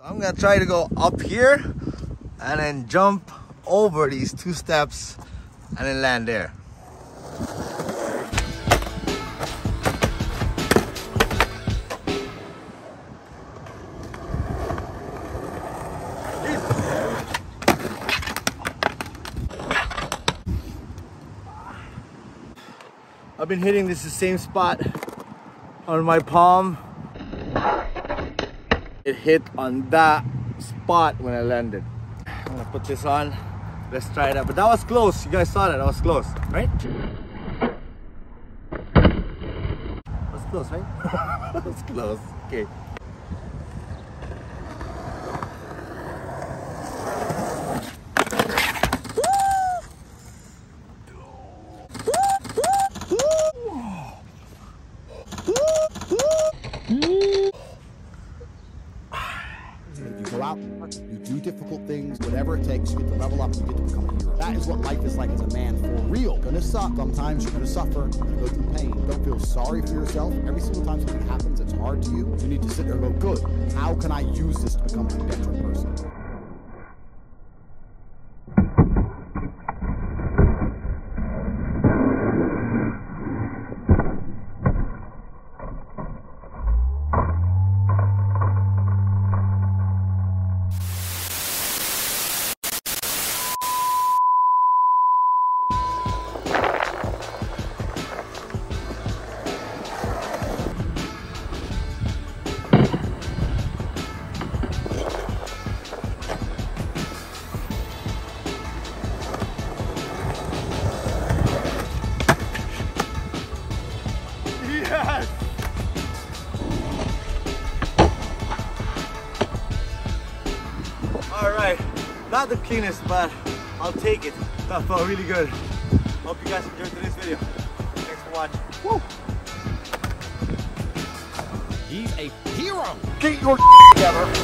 I'm gonna try to go up here and then jump over these two steps and then land there. I've been hitting this the same spot on my palm. It hit on that spot when I landed. I'm gonna put this on. Let's try it out. But that was close. You guys saw that. That was close, right? That's close, right? That's close. Okay. You do difficult things, whatever it takes, you get to level up, you get to become a hero. That is what life is like as a man for real. Gonna suck. Sometimes you're gonna suffer, you're gonna go through pain. Don't feel sorry for yourself. Every single time something happens that's hard to you, you need to sit there and go, good, how can I use this to become better All right, not the cleanest, but I'll take it. That felt really good. Hope you guys enjoyed today's video. Thanks for watching. Woo! He's a hero! Get your together